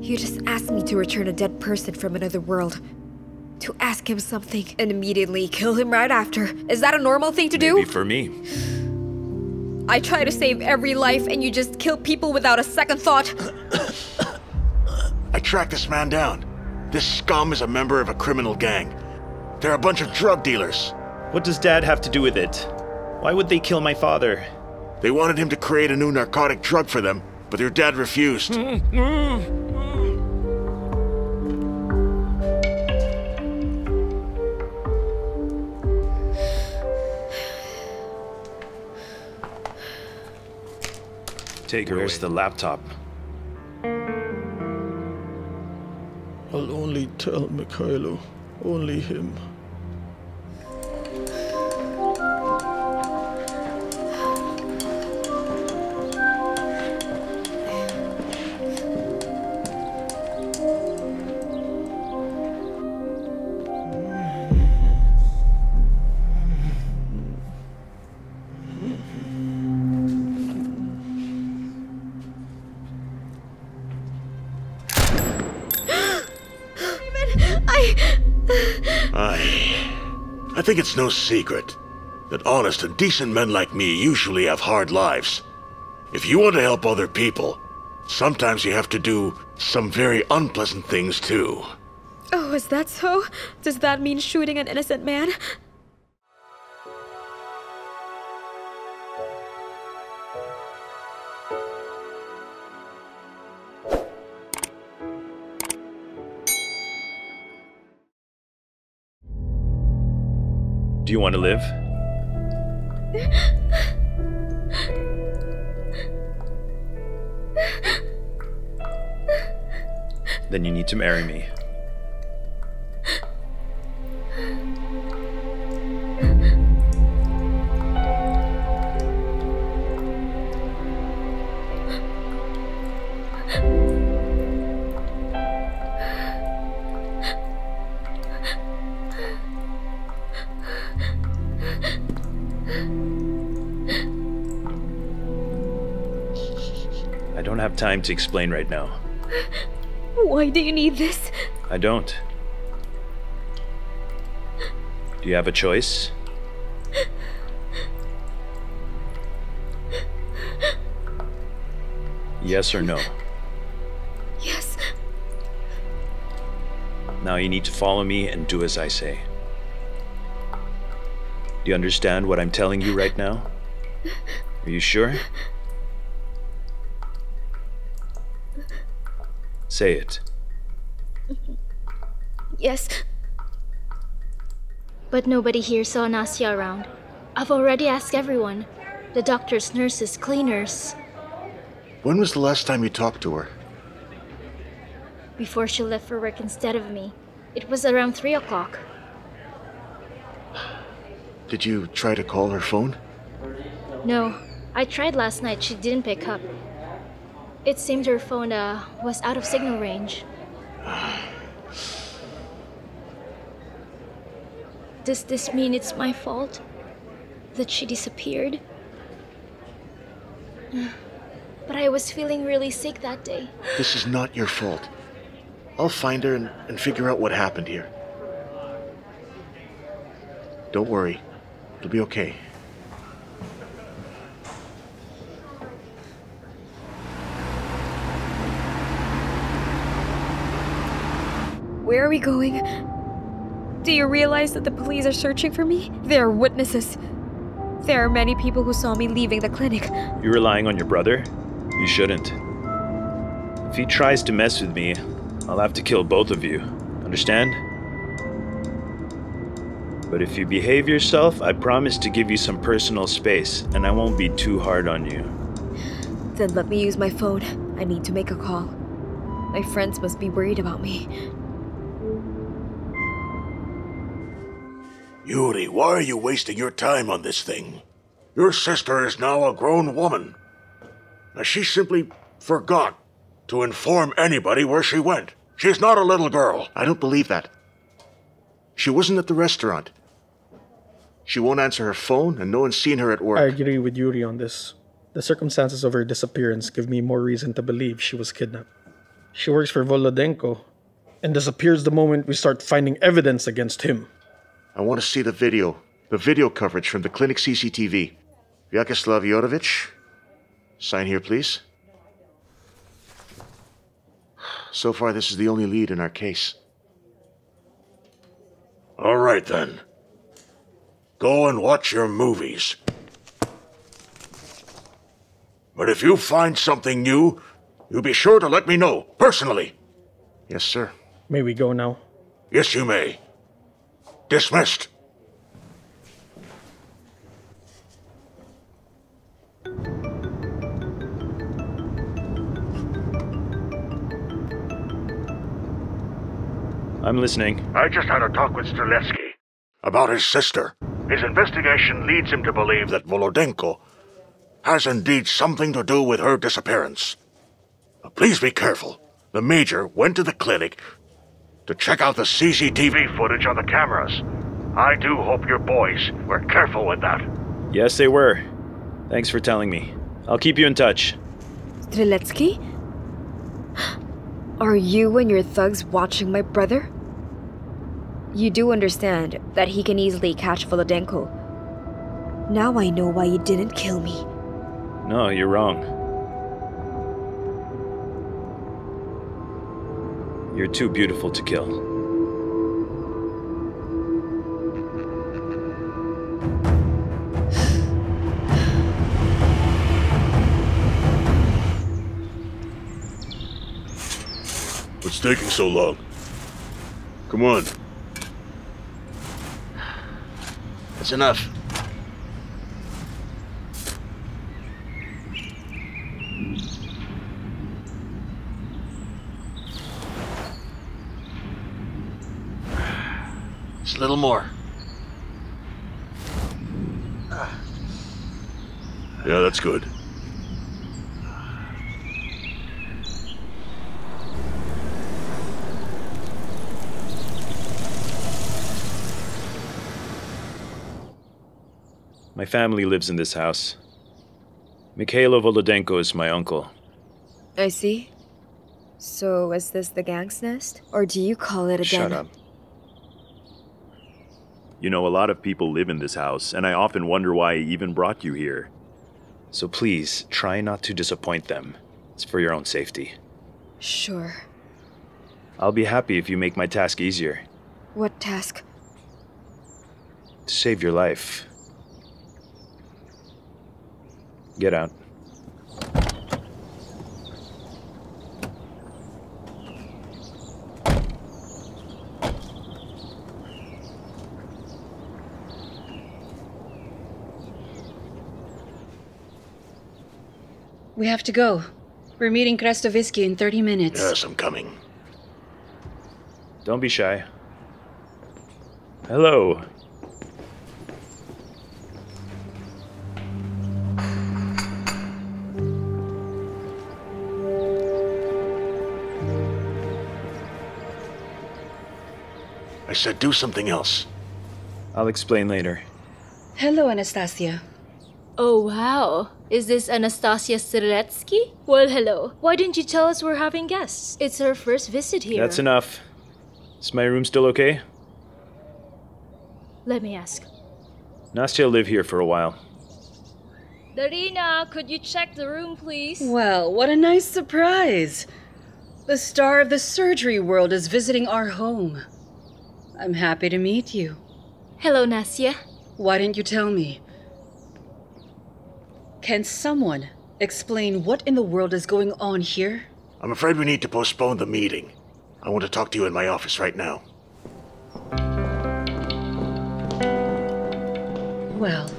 You just asked me to return a dead person from another world. To ask him something and immediately kill him right after. Is that a normal thing to do? Maybe for me. I try to save every life and you just kill people without a second thought. I tracked this man down. This scum is a member of a criminal gang. They're a bunch of drug dealers. What does Dad have to do with it? Why would they kill my father? They wanted him to create a new narcotic drug for them, but their dad refused. Take her Where's the laptop? I'll only tell Mikhailo. Only him. I think it's no secret that honest and decent men like me usually have hard lives. If you want to help other people, sometimes you have to do some very unpleasant things too. Oh, is that so? Does that mean shooting an innocent man? Do you want to live? then you need to marry me. Time to explain right now. Why do you need this? I don't. Do you have a choice? Yes or no? Yes. Now you need to follow me and do as I say. Do you understand what I'm telling you right now? Are you sure? Say it. Yes. But nobody here saw Nastya around. I've already asked everyone the doctors, nurses, cleaners. When was the last time you talked to her? Before she left for work instead of me. It was around 3 o'clock. Did you try to call her phone? No. I tried last night. She didn't pick up. It seemed her phone uh, was out of signal range. Does this mean it's my fault? That she disappeared? But I was feeling really sick that day. This is not your fault. I'll find her and, and figure out what happened here. Don't worry. It'll be okay. Where are we going? Do you realize that the police are searching for me? They are witnesses. There are many people who saw me leaving the clinic. You're relying on your brother? You shouldn't. If he tries to mess with me, I'll have to kill both of you. Understand? But if you behave yourself, I promise to give you some personal space, and I won't be too hard on you. Then let me use my phone. I need to make a call. My friends must be worried about me. Yuri, why are you wasting your time on this thing? Your sister is now a grown woman. Now, she simply forgot to inform anybody where she went. She's not a little girl. I don't believe that. She wasn't at the restaurant. She won't answer her phone, and no one's seen her at work. I agree with Yuri on this. The circumstances of her disappearance give me more reason to believe she was kidnapped. She works for Volodenko and disappears the moment we start finding evidence against him. I want to see the video. The video coverage from the clinic CCTV. Vyacheslav Yorovich, sign here, please. So far, this is the only lead in our case. All right, then. Go and watch your movies. But if you find something new, you be sure to let me know, personally. Yes, sir. May we go now? Yes, you may. Dismissed. I'm listening. I just had a talk with Streletsky about his sister. His investigation leads him to believe that Volodenko has indeed something to do with her disappearance. Now, please be careful. The Major went to the clinic to check out the CCTV footage on the cameras. I do hope your boys were careful with that. Yes, they were. Thanks for telling me. I'll keep you in touch. Streletsky? Are you and your thugs watching my brother? You do understand that he can easily catch Volodenko. Now I know why you didn't kill me. No, you're wrong. You're too beautiful to kill. What's taking so long? Come on. That's enough. Little more. Yeah, that's good. My family lives in this house. Mikhailo Volodenko is my uncle. I see. So, is this the gang's nest? Or do you call it a Shut den? up. You know, a lot of people live in this house, and I often wonder why I even brought you here. So please, try not to disappoint them. It's for your own safety. Sure. I'll be happy if you make my task easier. What task? To save your life. Get out. We have to go. We're meeting Krestovisky in 30 minutes. Yes, I'm coming. Don't be shy. Hello. I said do something else. I'll explain later. Hello, Anastasia. Oh wow. Is this Anastasia Streletsky? Well, hello. Why didn't you tell us we're having guests? It's her first visit here. That's enough. Is my room still okay? Let me ask. Nastya will live here for a while. Darina, could you check the room, please? Well, what a nice surprise. The star of the surgery world is visiting our home. I'm happy to meet you. Hello, Nastya. Why didn't you tell me? Can someone explain what in the world is going on here? I'm afraid we need to postpone the meeting. I want to talk to you in my office right now. Well,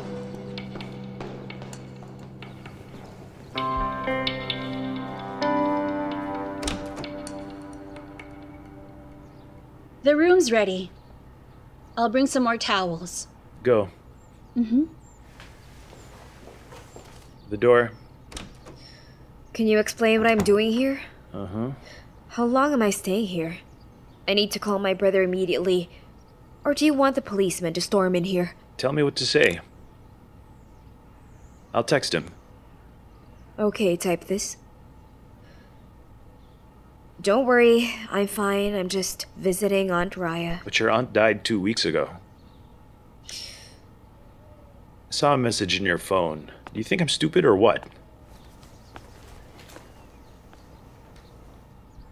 The room's ready. I'll bring some more towels. Go. Mm-hmm. The door. Can you explain what I'm doing here? Uh huh. How long am I staying here? I need to call my brother immediately. Or do you want the policeman to storm in here? Tell me what to say. I'll text him. Okay, type this. Don't worry, I'm fine. I'm just visiting Aunt Raya. But your aunt died two weeks ago. I saw a message in your phone. Do you think I'm stupid or what?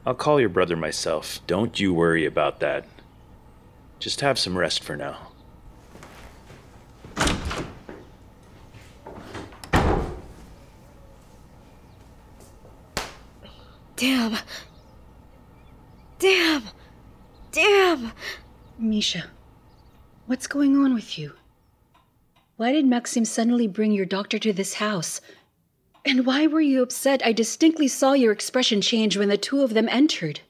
I'll call your brother myself. Don't you worry about that. Just have some rest for now. Damn. Damn. Damn. Misha, what's going on with you? Why did Maxim suddenly bring your doctor to this house? And why were you upset? I distinctly saw your expression change when the two of them entered.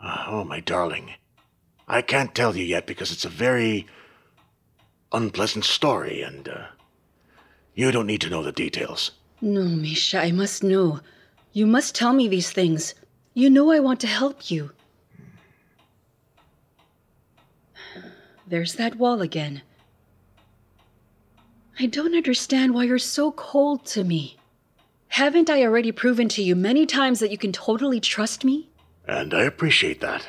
Oh, my darling. I can't tell you yet because it's a very unpleasant story, and uh, you don't need to know the details. No, Misha, I must know. You must tell me these things. You know I want to help you. There's that wall again. I don't understand why you're so cold to me. Haven't I already proven to you many times that you can totally trust me? And I appreciate that.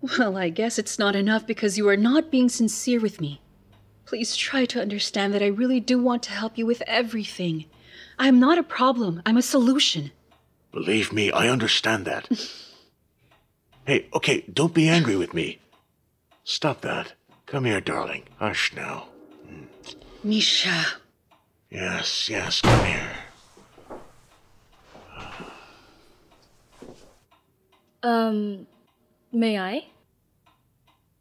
Well, I guess it's not enough because you are not being sincere with me. Please try to understand that I really do want to help you with everything. I am not a problem, I'm a solution. Believe me, I understand that. hey, okay, don't be angry with me. Stop that. Come here, darling. Hush now. Misha. Yes, yes, come here. Um, may I?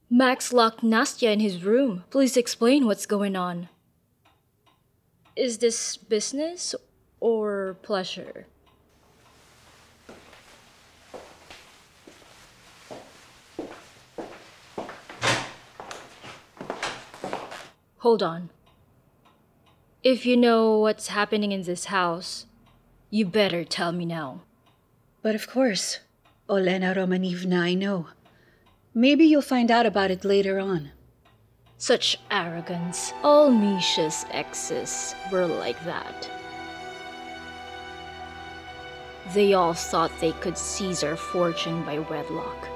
Max locked Nastya in his room. Please explain what's going on. Is this business or pleasure? Hold on. If you know what's happening in this house, you better tell me now. But of course, Olena Romanivna, I know. Maybe you'll find out about it later on. Such arrogance. All Misha's exes were like that. They all thought they could seize our fortune by wedlock.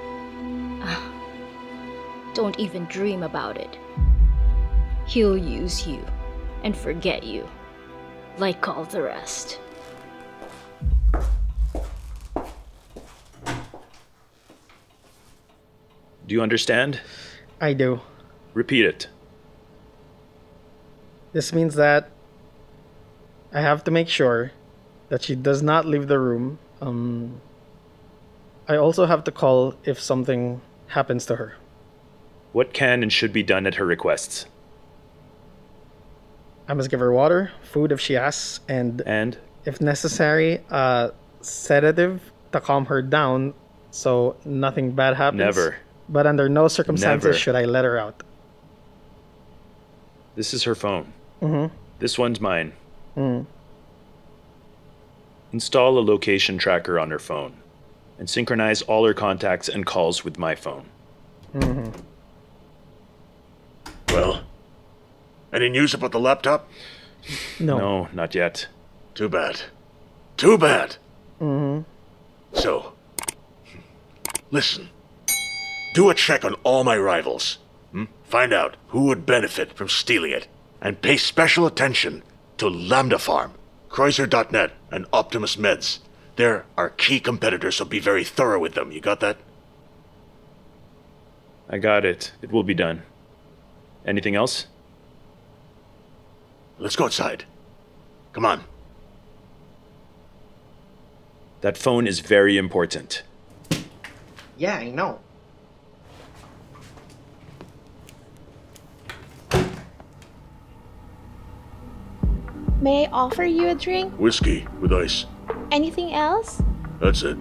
Ah, Don't even dream about it. He'll use you and forget you, like all the rest. Do you understand? I do. Repeat it. This means that I have to make sure that she does not leave the room. Um, I also have to call if something happens to her. What can and should be done at her requests? I must give her water, food if she asks, and And if necessary, a sedative to calm her down so nothing bad happens. Never. But under no circumstances Never. should I let her out. this is her phone. Mm-hmm. This one's mine. Mm. Install a location tracker on her phone and synchronize all her contacts and calls with my phone. Mm-hmm. Well, any news about the laptop? No. No, not yet. Too bad. Too bad. Mm-hmm. So, listen. Do a check on all my rivals. Hmm? Find out who would benefit from stealing it. And pay special attention to Lambda Farm, Kreuzer.net, and Optimus Meds. They're our key competitors, so be very thorough with them. You got that? I got it. It will be done. Anything else? Let's go outside. Come on. That phone is very important. Yeah, I know. May I offer you a drink? Whiskey with ice. Anything else? That's it.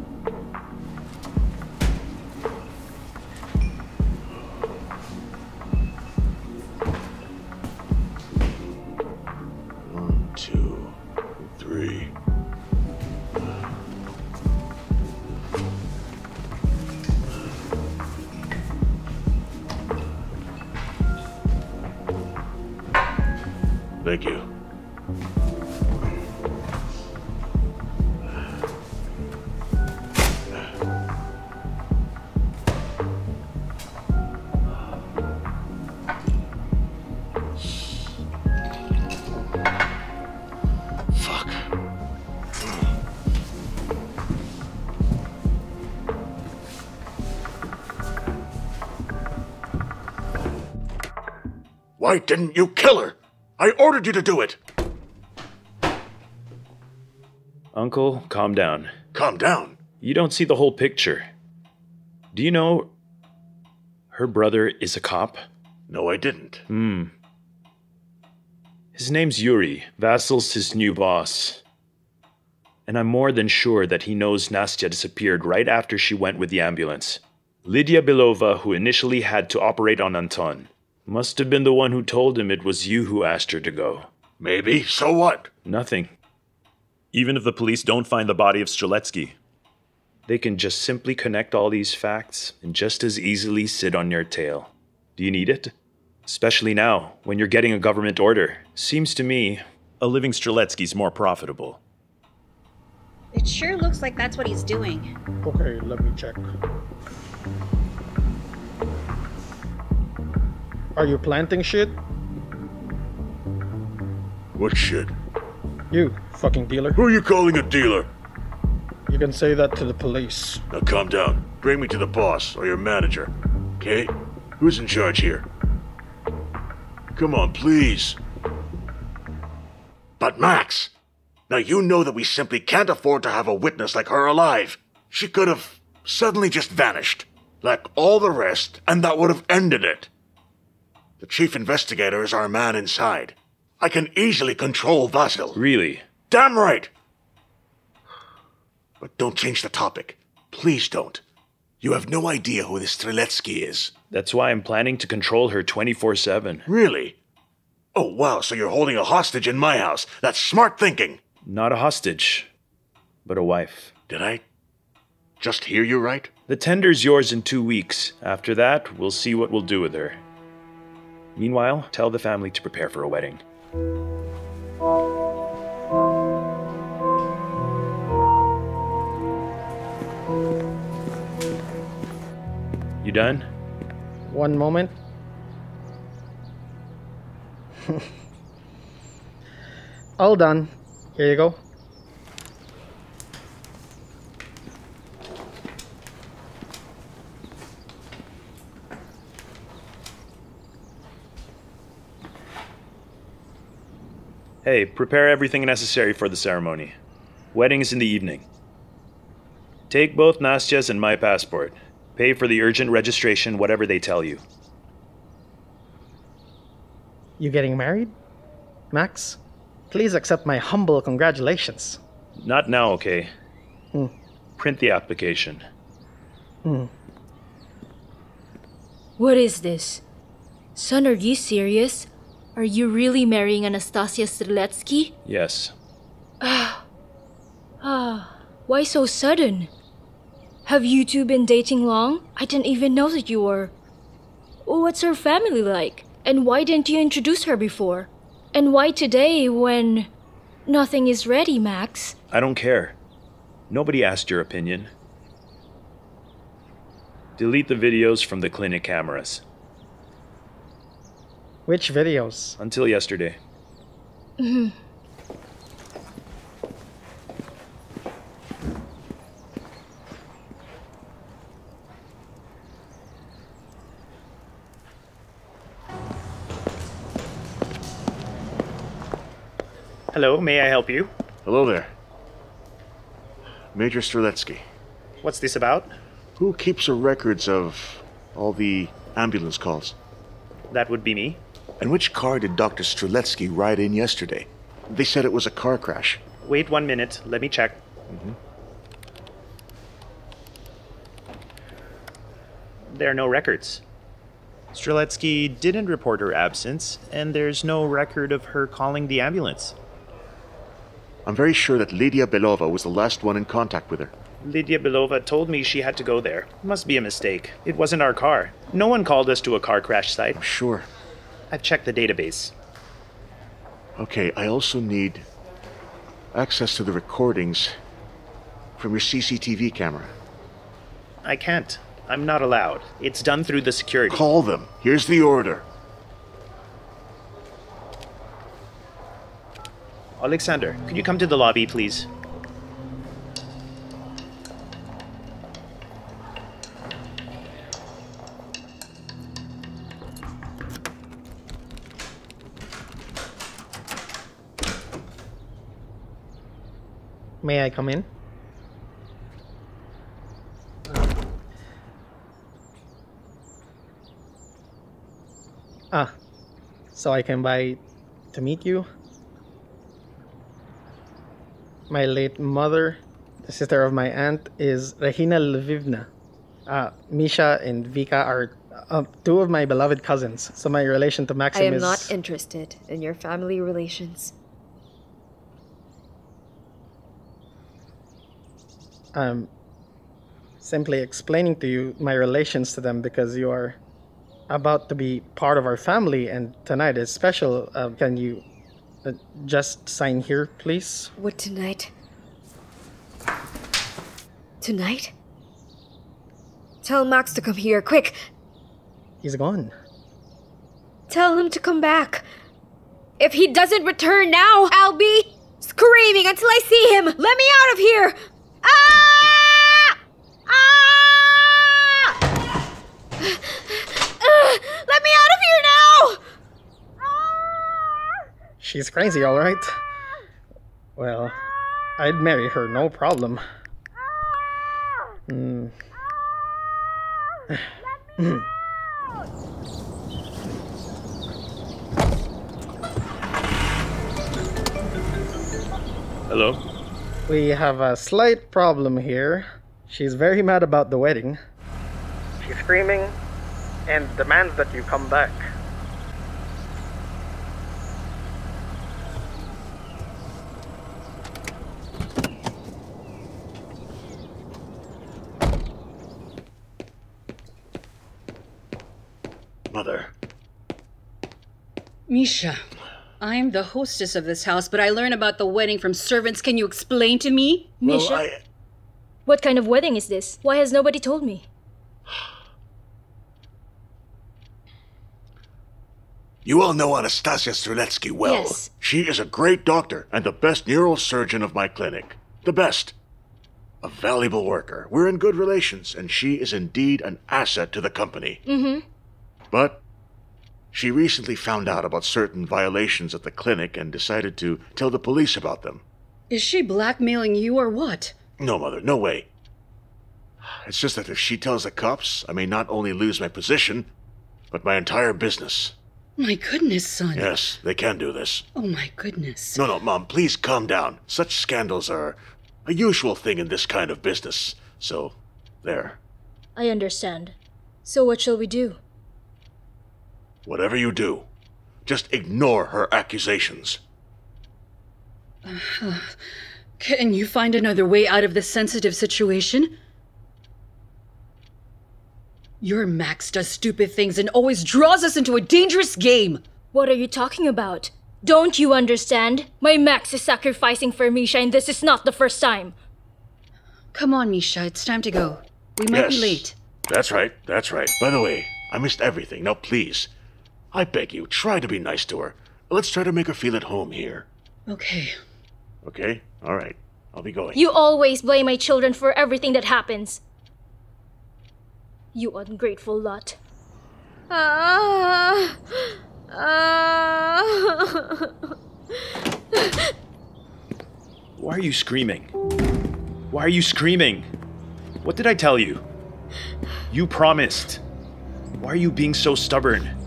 Thank you. Why didn't you kill her? I ordered you to do it. Uncle, calm down. Calm down. You don't see the whole picture. Do you know her brother is a cop? No, I didn't. Hmm. His name's Yuri. Vassil's his new boss. And I'm more than sure that he knows Nastya disappeared right after she went with the ambulance. Lydia Belova, who initially had to operate on Anton, must have been the one who told him it was you who asked her to go. Maybe. So what? Nothing. Even if the police don't find the body of Streletsky, they can just simply connect all these facts and just as easily sit on your tail. Do you need it? Especially now, when you're getting a government order. Seems to me a living Streletsky's more profitable. It sure looks like that's what he's doing. Okay, let me check. Are you planting shit? What shit? You, fucking dealer. Who are you calling a dealer? You can say that to the police. Now calm down. Bring me to the boss or your manager. Okay? Who's in charge here? Come on, please. But Max! Now you know that we simply can't afford to have a witness like her alive. She could have suddenly just vanished, like all the rest, and that would have ended it. The chief investigator is our man inside. I can easily control Vasil. Really? Damn right! But don't change the topic. Please don't. You have no idea who this Streletsky is. That's why I'm planning to control her 24 7. Really? Oh, wow, so you're holding a hostage in my house. That's smart thinking. Not a hostage, but a wife. Did I just hear you right? The tender's yours in two weeks. After that, we'll see what we'll do with her. Meanwhile, tell the family to prepare for a wedding. You done? One moment. All done. Here you go. Hey, prepare everything necessary for the ceremony. Wedding is in the evening. Take both Nastya's and my passport. Pay for the urgent registration, whatever they tell you. You getting married? Max? Please accept my humble congratulations. Not now, okay? Hmm. Print the application. Hmm. What is this? Son, are you serious? Are you really marrying Anastasia Streletsky? Yes. Ah. ah. Why so sudden? Have you two been dating long? I didn't even know that you were. What's her family like? And why didn't you introduce her before? And why today when nothing is ready, Max? I don't care. Nobody asked your opinion. Delete the videos from the clinic cameras. Which videos? Until yesterday. Mhm. Hello, may I help you? Hello there. Major Streletsky. What's this about? Who keeps the records of all the ambulance calls? That would be me. And which car did Dr. Streletsky ride in yesterday? They said it was a car crash. Wait one minute, let me check. Mm-hmm. There are no records. Streletsky didn't report her absence, and there's no record of her calling the ambulance. I'm very sure that Lydia Belova was the last one in contact with her. Lydia Belova told me she had to go there. Must be a mistake. It wasn't our car. No one called us to a car crash site. I'm Sure. I've checked the database. Okay, I also need access to the recordings from your CCTV camera. I can't. I'm not allowed. It's done through the security. Call them. Here's the order. Alexander, could you come to the lobby, please? May I come in? Ah, so I came by to meet you. My late mother, the sister of my aunt, is Regina Lvivna. Uh, Misha and Vika are uh, two of my beloved cousins, so my relation to Maxim I am is... not interested in your family relations. I'm simply explaining to you my relations to them because you are about to be part of our family, and tonight is special. Uh, can you uh, just sign here, please? What tonight? Tonight? Tell Max to come here, quick! He's gone. Tell him to come back. If he doesn't return now, I'll be screaming until I see him! Let me out of here! Ah! Ah! Let me out of here now! She's crazy, alright. Well, I'd marry her, no problem. Hmm. Hello? We have a slight problem here. She's very mad about the wedding. She's screaming and demands that you come back. Mother, Misha, I'm the hostess of this house, but I learn about the wedding from servants. Can you explain to me? Misha? well, I. What kind of wedding is this? Why has nobody told me? You all know Anastasia Streletsky well. Yes. She is a great doctor and the best neurosurgeon of my clinic. The best. A valuable worker. We're in good relations, and she is indeed an asset to the company. Mm-hmm. But she recently found out about certain violations at the clinic and decided to tell the police about them. Is she blackmailing you or what? No, Mother, no way. It's just that if she tells the cops, I may not only lose my position, but my entire business. My goodness, son. Yes, they can do this. Oh my goodness. No, no, Mom, please calm down. Such scandals are a usual thing in this kind of business. So, there. I understand. So what shall we do? Whatever you do, just ignore her accusations. Uh-huh. Can you find another way out of this sensitive situation? Your Max does stupid things and always draws us into a dangerous game. What are you talking about? Don't you understand? My Max is sacrificing for Misha, and this is not the first time. Come on, Misha, it's time to go. We might be Yes. late. That's right, that's right. By the way, I missed everything. Now, please, I beg you, try to be nice to her. Let's try to make her feel at home here. Okay. Okay? All right. I'll be going. You always blame my children for everything that happens. You ungrateful lot. Ah! Ah! Why are you screaming? Why are you screaming? What did I tell you? You promised. Why are you being so stubborn?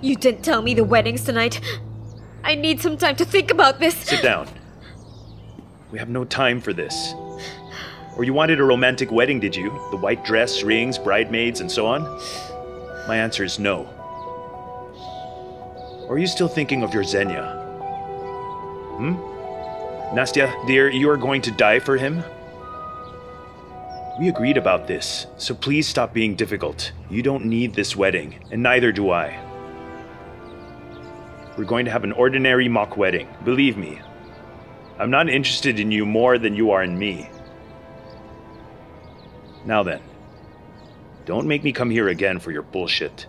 You didn't tell me the wedding's tonight. I need some time to think about this. Sit down. We have no time for this. Or you wanted a romantic wedding, did you? The white dress, rings, bridesmaids, and so on? My answer is no. Or are you still thinking of your Xenia? Hmm? Nastya, dear, you are going to die for him? We agreed about this, so please stop being difficult. You don't need this wedding, and neither do I. We're going to have an ordinary mock wedding, believe me. I'm not interested in you more than you are in me. Now then, don't make me come here again for your bullshit.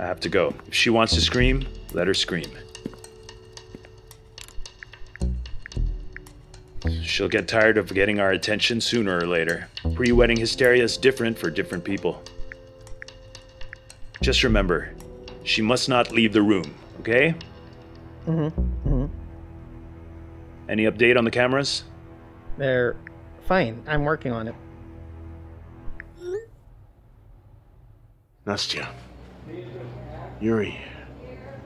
I have to go. If she wants to scream, let her scream. She'll get tired of getting our attention sooner or later. Pre wedding hysteria is different for different people. Just remember, she must not leave the room, okay? Mm-hmm. Mm-hmm. Any update on the cameras? They're fine. I'm working on it. Nastya. Yuri.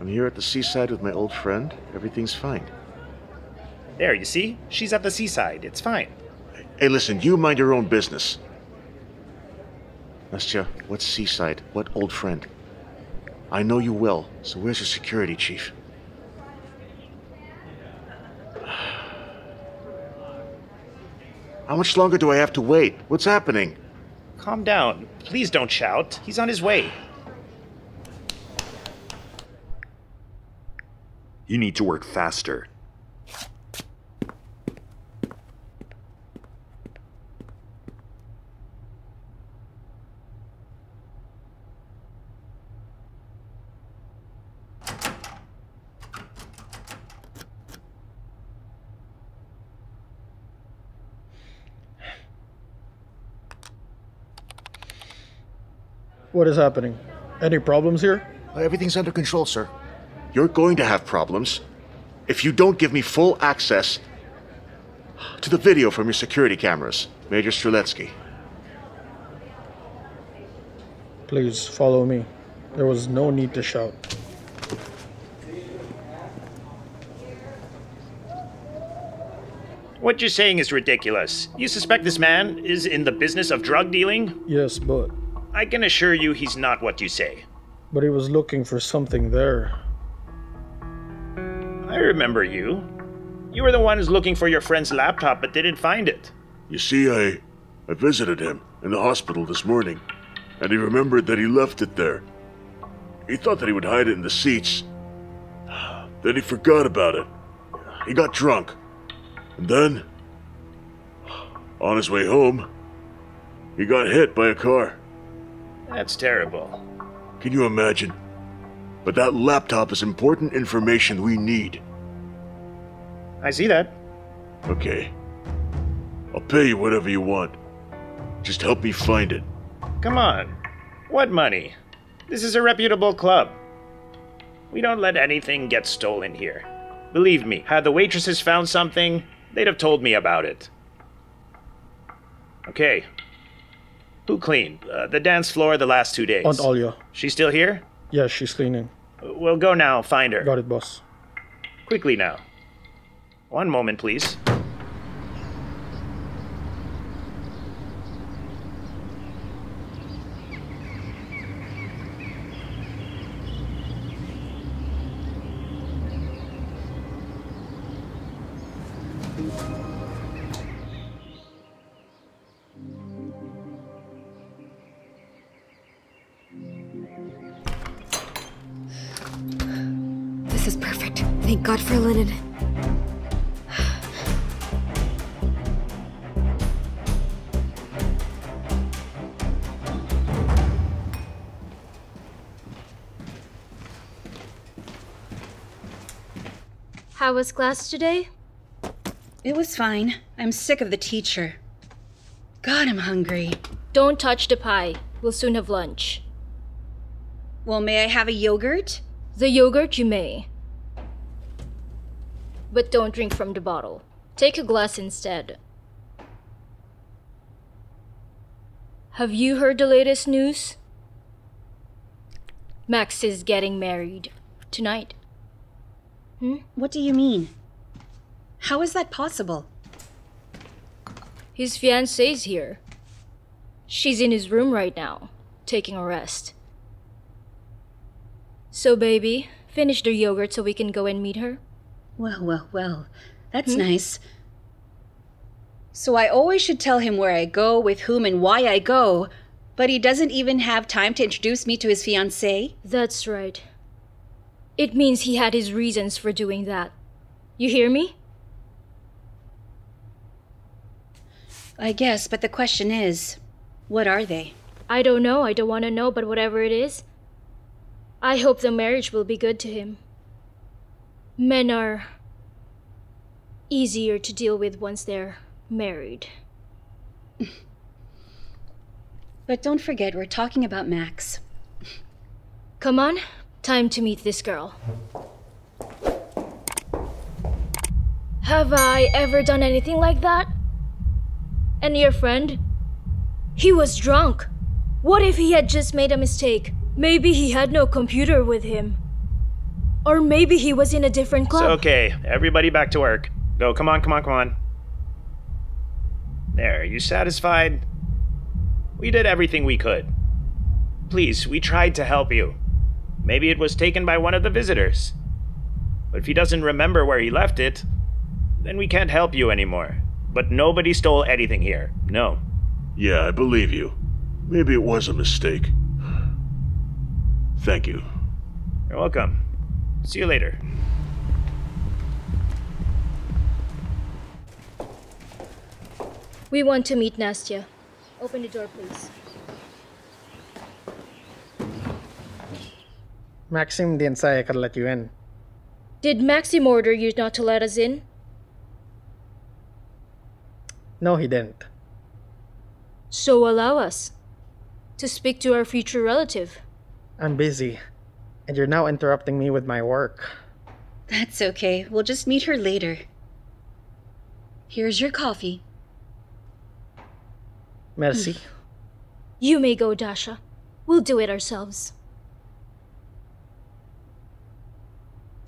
I'm here at the seaside with my old friend. Everything's fine. There, you see? She's at the seaside. It's fine. Hey, listen, you mind your own business. Nastya, what's seaside? What old friend? I know you will, so where's your security chief? How much longer do I have to wait? What's happening? Calm down. Please don't shout. He's on his way. You need to work faster. What is happening? Any problems here? Everything's under control, sir. You're going to have problems if you don't give me full access to the video from your security cameras, Major Streletsky. Please follow me. There was no need to shout. What you're saying is ridiculous. You suspect this man is in the business of drug dealing? Yes, but. I can assure you he's not what you say. But he was looking for something there. I remember you. You were the ones looking for your friend's laptop but didn't find it. You see, I. I visited him in the hospital this morning, and he remembered that he left it there. He thought that he would hide it in the seats. Then he forgot about it. He got drunk. And then, on his way home, he got hit by a car. That's terrible. Can you imagine? But that laptop is important information we need. I see that. Okay. I'll pay you whatever you want. Just help me find it. Come on. What money? This is a reputable club. We don't let anything get stolen here. Believe me, had the waitresses found something, they'd have told me about it. Okay. Who cleaned? Uh, the dance floor the last two days. Aunt Alia. She's still here? Yes, she's cleaning. We'll go now, find her. Got it, boss. Quickly now. One moment, please. Was class today? It was fine. I'm sick of the teacher. God, I'm hungry. Don't touch the pie. We'll soon have lunch. Well, may I have a yogurt? The yogurt you may. But don't drink from the bottle. Take a glass instead. Have you heard the latest news? Max is getting married tonight. Hmm? What do you mean? How is that possible? His fiancee's here. She's in his room right now, taking a rest. So, baby, finish the yogurt so we can go and meet her. Well, well, well. That's nice. So I always should tell him where I go, with whom, and why I go, but he doesn't even have time to introduce me to his fiancée? That's right. It means he had his reasons for doing that. You hear me? I guess, but the question is what are they? I don't know, I don't want to know, but whatever it is, I hope the marriage will be good to him. Men are easier to deal with once they're married. But don't forget, we're talking about Max. Come on, time to meet this girl. Have I ever done anything like that? And your friend? He was drunk. What if he had just made a mistake? Maybe he had no computer with him. Or maybe he was in a different club. It's okay. Everybody back to work. Go, come on, come on, come on. There, you satisfied? We did everything we could. Please, we tried to help you. Maybe it was taken by one of the visitors. But if he doesn't remember where he left it, then we can't help you anymore. But nobody stole anything here. No. Yeah, I believe you. Maybe it was a mistake. Thank you. You're welcome. See you later. We want to meet Nastya. Open the door, please. Maxim didn't say I could let you in. Did Maxim order you not to let us in? No, he didn't. So allow us to speak to our future relative. I'm busy. And you're now interrupting me with my work. That's okay. We'll just meet her later. Here's your coffee. Merci. You may go, Dasha. We'll do it ourselves.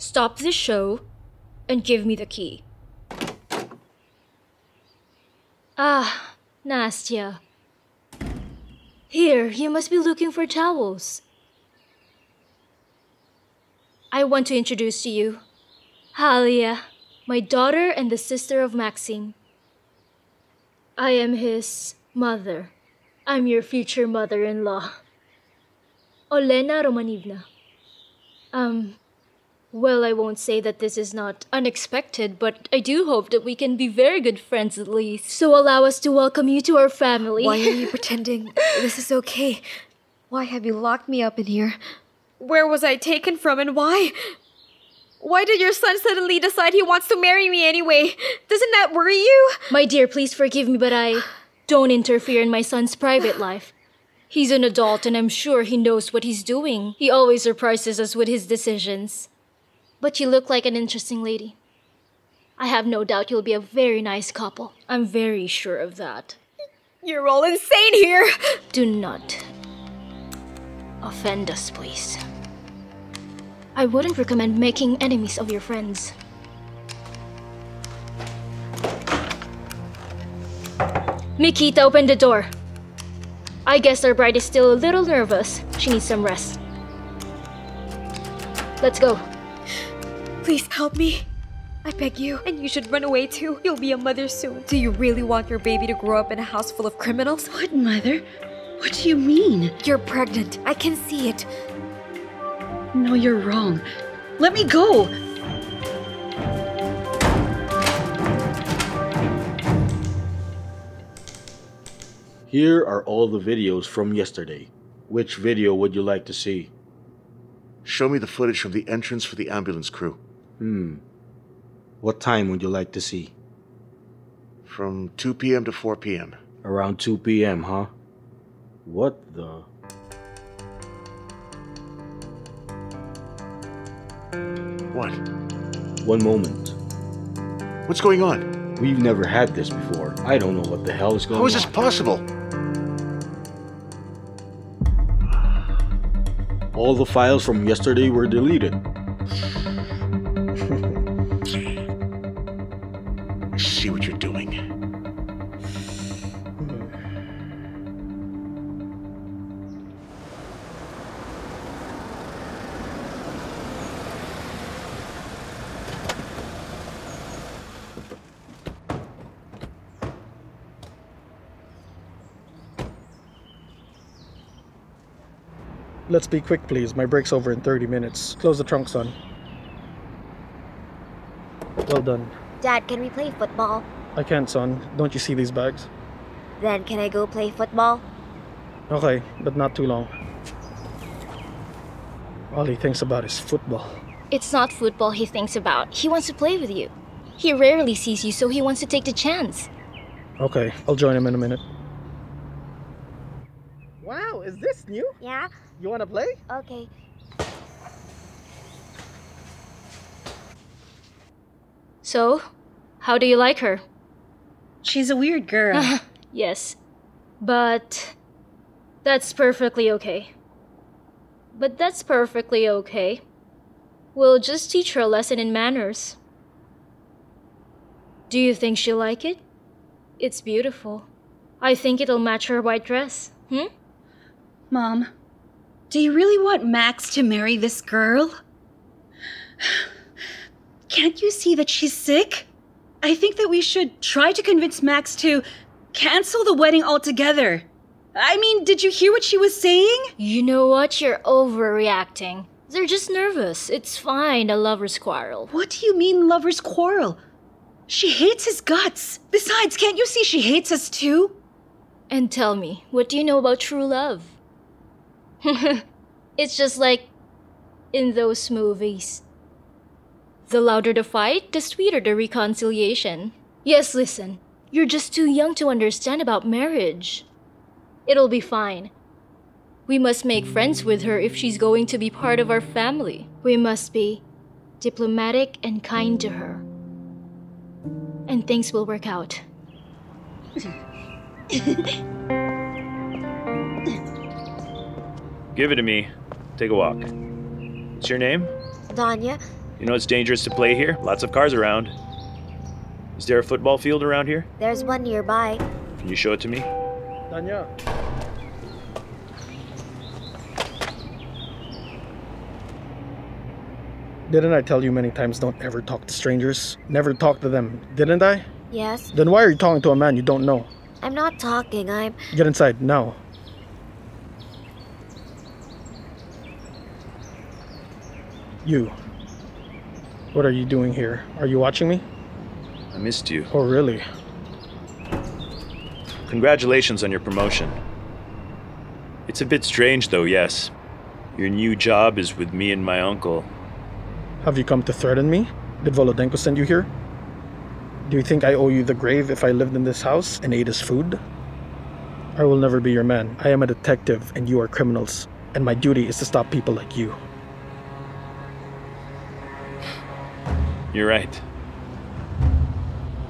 Stop this show and give me the key. Ah, Nastya. Here, you must be looking for towels. I want to introduce to you Halia, my daughter and the sister of Maxim. I am his mother. I'm your future mother in law. Olena Romanivna. Um, well, I won't say that this is not unexpected, but I do hope that we can be very good friends at least. So allow us to welcome you to our family. Why are you pretending this is okay? Why have you locked me up in here? Where was I taken from and why? Why did your son suddenly decide he wants to marry me anyway? Doesn't that worry you? My dear, please forgive me, but I don't interfere in my son's private life. He's an adult and I'm sure he knows what he's doing. He always surprises us with his decisions. But you look like an interesting lady. I have no doubt you'll be a very nice couple. I'm very sure of that. You're all insane here! Do not offend us, please. I wouldn't recommend making enemies of your friends. Mikita, open the door. I guess our bride is still a little nervous. She needs some rest. Let's go. Please help me. I beg you. And you should run away too. You'll be a mother soon. Do you really want your baby to grow up in a house full of criminals? What, Mother? What do you mean? You're pregnant. I can see it. No, you're wrong. Let me go! Here are all the videos from yesterday. Which video would you like to see? Show me the footage from the entrance for the ambulance crew. Hmm. What time would you like to see? From 2 p.m. to 4 p.m. Around 2 p.m., huh? What the? What? One moment. What's going on? We've never had this before. I don't know what the hell is going on. How is this on. possible? All the files from yesterday were deleted. Let's be quick, please. My break's over in 30 minutes. Close the trunk, son. Well done. Dad, can we play football? I can't, son. Don't you see these bags? Then can I go play football? Okay, but not too long. All he thinks about is football. It's not football he thinks about. He wants to play with you. He rarely sees you, so he wants to take the chance. Okay, I'll join him in a minute. Wow, is this new? Yeah? You wanna play? Okay. So, how do you like her? She's a weird girl. yes. But that's perfectly okay. But that's perfectly okay. We'll just teach her a lesson in manners. Do you think she'll like it? It's beautiful. I think it'll match her white dress. Hmm? Mom, do you really want Max to marry this girl? Can't you see that she's sick? I think that we should try to convince Max to cancel the wedding altogether. I mean, did you hear what she was saying? You know what? You're overreacting. They're just nervous. It's fine, a lover's quarrel. What do you mean, lover's quarrel? She hates his guts. Besides, can't you see she hates us too? And tell me, what do you know about true love? It's just like in those movies. The louder the fight, the sweeter the reconciliation. Yes, listen, you're just too young to understand about marriage. It'll be fine. We must make friends with her if she's going to be part of our family. We must be diplomatic and kind to her. And things will work out. Give it to me. Take a walk. What's your name? Danya? You know it's dangerous to play here? Lots of cars around. Is there a football field around here? There's one nearby. Can you show it to me? Danya. Didn't I tell you many times don't ever talk to strangers? Never talk to them, didn't I? Yes? Then why are you talking to a man you don't know? I'm not talking, I'm. Get inside now. You. What are you doing here? Are you watching me? I missed you. Oh, really? Congratulations on your promotion. It's a bit strange, though, yes. Your new job is with me and my uncle. Have you come to threaten me? Did Volodenko send you here? Do you think I owe you the grave if I lived in this house and ate his food? I will never be your man. I am a detective and you are criminals, and my duty is to stop people like you. You're right.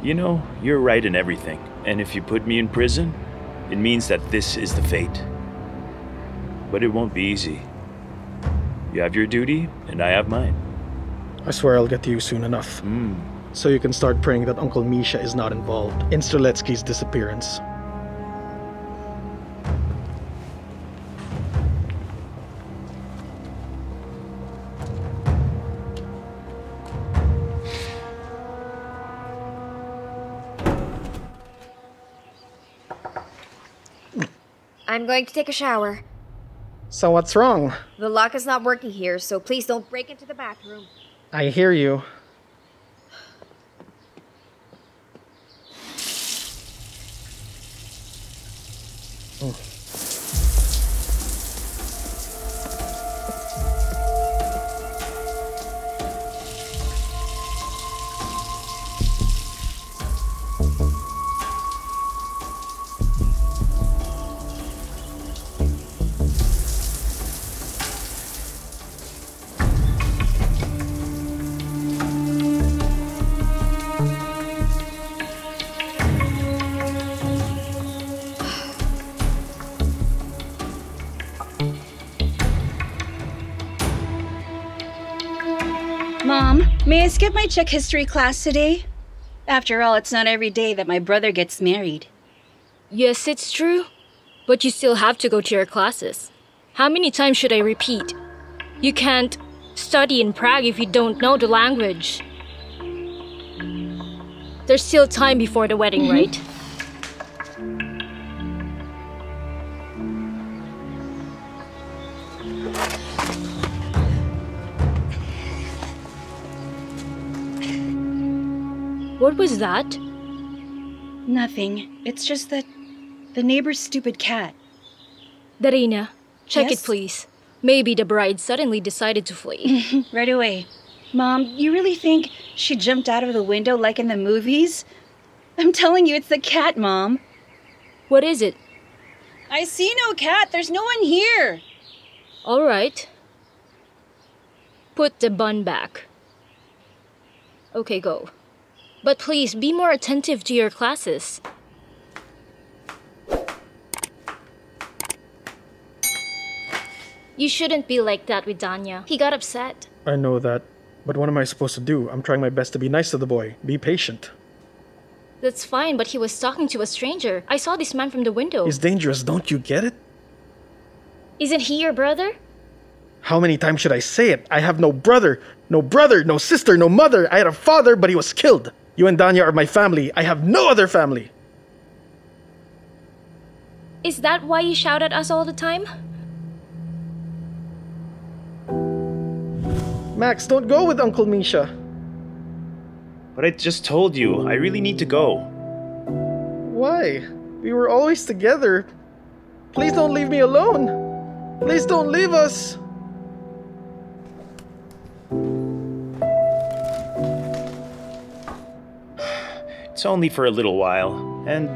You know, you're right in everything. And if you put me in prison, it means that this is the fate. But it won't be easy. You have your duty, and I have mine. I swear I'll get to you soon enough. Mm. So you can start praying that Uncle Misha is not involved in Streletsky's disappearance. I'm going to take a shower. So what's wrong? The lock is not working here, so please don't break into the bathroom. I hear you. May I skip my Czech history class today? After all, it's not every day that my brother gets married. Yes, it's true. But you still have to go to your classes. How many times should I repeat? You can't study in Prague if you don't know the language. There's still time before the wedding, Mhm. right? What was that? Nothing. It's just that the neighbor's stupid cat. Darina, check Yes? it please. Maybe the bride suddenly decided to flee. right away. Mom, you really think she jumped out of the window like in the movies? I'm telling you, it's the cat, Mom. What is it? I see no cat. There's no one here. All right. Put the bun back. Okay, go. But please be more attentive to your classes. You shouldn't be like that with Danya. He got upset. I know that. But what am I supposed to do? I'm trying my best to be nice to the boy. Be patient. That's fine, but he was talking to a stranger. I saw this man from the window. He's dangerous, don't you get it? Isn't he your brother? How many times should I say it? I have no brother, no brother, no sister, no mother. I had a father, but he was killed. You and Danya are my family. I have no other family. Is that why you shout at us all the time? Max, don't go with Uncle Misha. But I just told you, I really need to go. Why? We were always together. Please don't leave me alone. Please don't leave us. It's only for a little while, and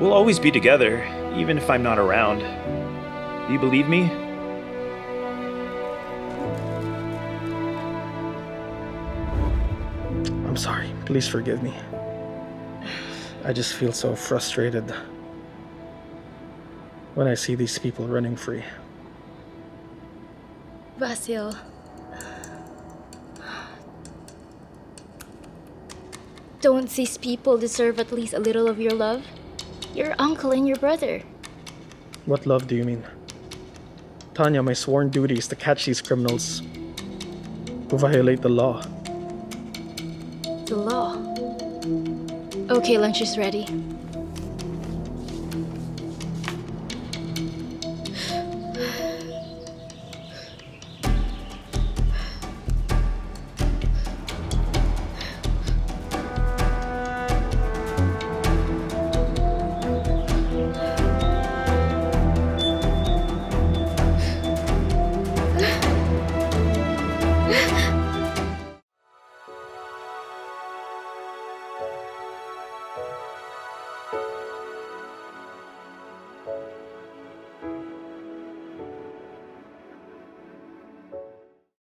we'll always be together, even if I'm not around. Do you believe me? I'm sorry. Please forgive me. I just feel so frustrated when I see these people running free. Vasil. Don't these people deserve at least a little of your love? Your uncle and your brother. What love do you mean? Tanya, my sworn duty is to catch these criminals who violate the law. The law. Okay, lunch is ready.